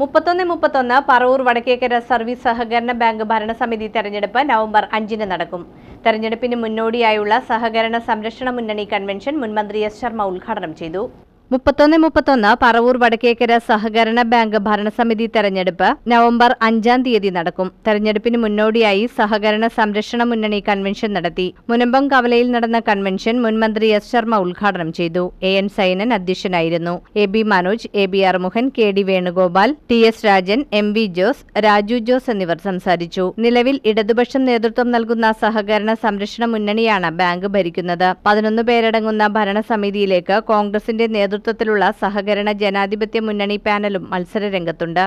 മുപ്പത്തൊന്ന് മുപ്പത്തൊന്ന് പറവൂർ വടക്കേക്കര സർവീസ് സഹകരണ ബാങ്ക് ഭരണസമിതി തെരഞ്ഞെടുപ്പ് നവംബർ അഞ്ചിന് നടക്കും. തെരഞ്ഞെടുപ്പിന് മുന്നോടിയായുള്ള സഹകരണ സംരക്ഷണ മുന്നണി കൺവെൻഷൻ മുൻമന്ത്രി എസ് ശർമ്മ ഉദ്ഘാടനം ചെയ്തു. മുപ്പത്തൊന്ന് മുപ്പത്തൊന്ന് പറവൂർ വടക്കേക്കര സഹകരണ ബാങ്ക് ഭരണസമിതി തെരഞ്ഞെടുപ്പ് നവംബർ അഞ്ചാം തീയതി നടക്കും. തെരഞ്ഞെടുപ്പിന് മുന്നോടിയായി സഹകരണ സംരക്ഷണ മുന്നണി കൺവെൻഷൻ നടത്തി. മുനമ്പം കവലയിൽ നടന്ന കൺവെൻഷൻ മുൻമന്ത്രി എസ് ശർമ്മ ഉദ്ഘാടനം ചെയ്തു. എ എൻ സൈനൻ അധ്യക്ഷനായിരുന്നു. A B Manoj A B Arumughan K D Venugopal T S Rajan M V Jose Raju Jose എന്നിവർ സംസാരിച്ചു. നിലവിൽ ഇടതുപക്ഷം നേതൃത്വം നൽകുന്ന സഹകരണ സംരക്ഷണ മുന്നണിയാണ് ബാങ്ക് ഭരിക്കുന്നത്. പതിനൊന്ന് പേരടങ്ങുന്ന ഭരണസമിതിയിലേക്ക് കോൺഗ്രസിന്റെ നേതൃത്വത്തിലുള്ള സഹകരണ ജനാധിപത്യ മുന്നണി പാനലും മത്സരരംഗത്തുണ്ട്